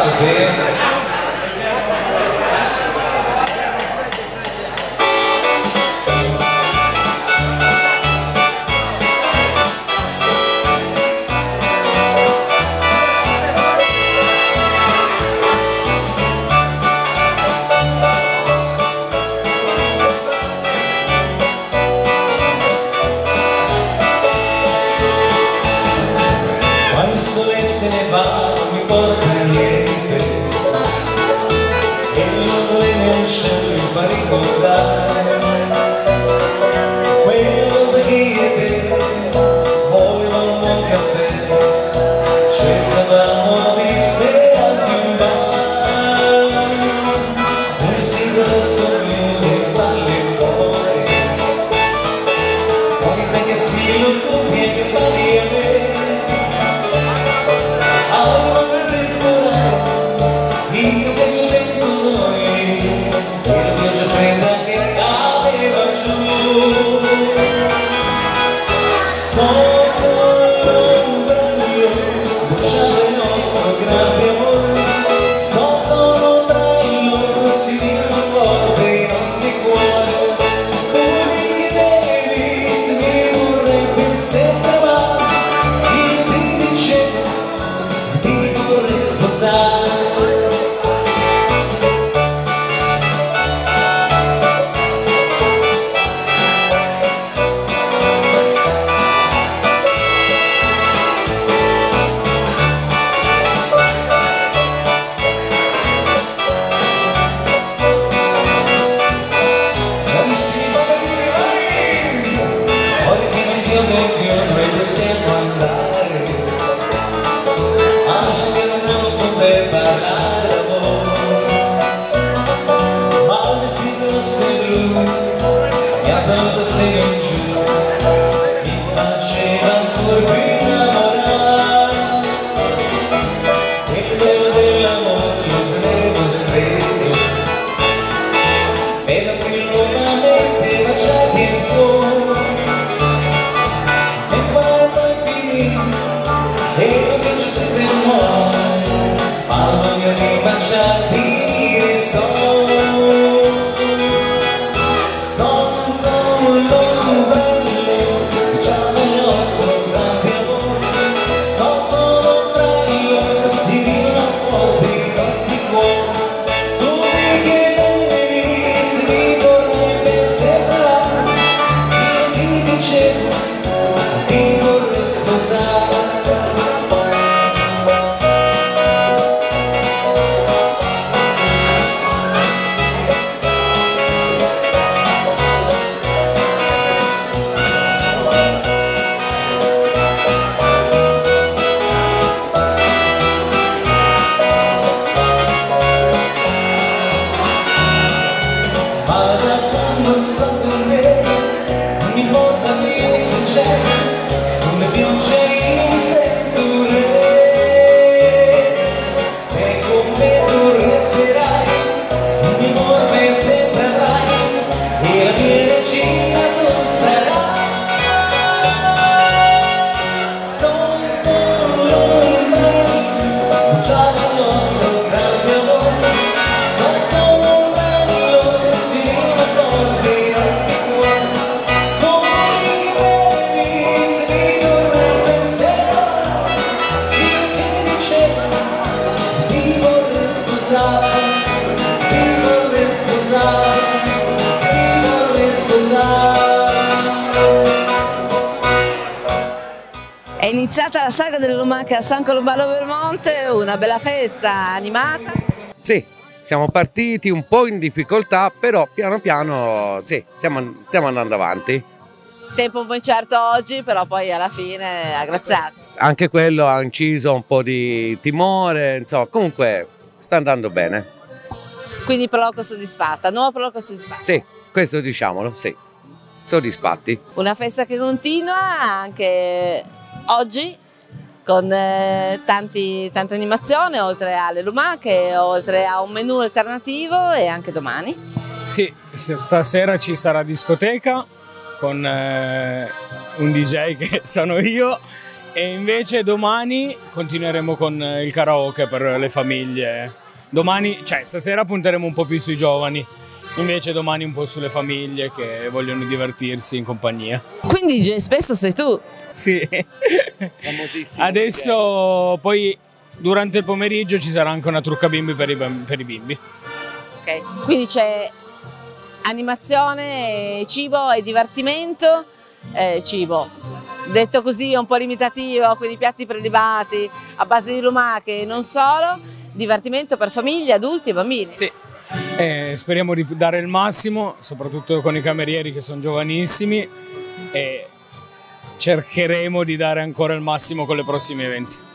Vai ver. encontrar È iniziata la saga delle lumache a San Colombano Belmonte, una bella festa animata. Sì, siamo partiti un po' in difficoltà, però piano piano sì, stiamo, stiamo andando avanti. Tempo un po' incerto oggi, però poi alla fine aggraziati. Anche quello ha inciso un po' di timore, insomma, comunque sta andando bene. Quindi proloco soddisfatta, nuovo proloco soddisfatta. Sì, questo diciamolo, sì. Soddisfatti. Una festa che continua anche oggi con eh, tanti- tanta animazione, oltre alle lumache, oltre a un menù alternativo e anche domani. Sì, stasera ci sarà discoteca con eh, un DJ che sono io E invece domani continueremo con eh, il karaoke per le famiglie. Domani, cioè stasera punteremo un po' più sui giovani, invece domani un po' sulle famiglie che vogliono divertirsi in compagnia. Quindi DJ spesso sei tu. Sì. Famosissimo. Adesso poi durante il pomeriggio ci sarà anche una trucca bimbi per i, per i bimbi. Ok. Quindi c'è animazione, cibo e divertimento. Eh, cibo, detto così è un po' limitativo, quindi piatti prelibati a base di lumache, non solo. Divertimento per famiglie, adulti e bambini. Sì. E speriamo di dare il massimo, soprattutto con i camerieri che sono giovanissimi e cercheremo di dare ancora il massimo con i prossimi eventi.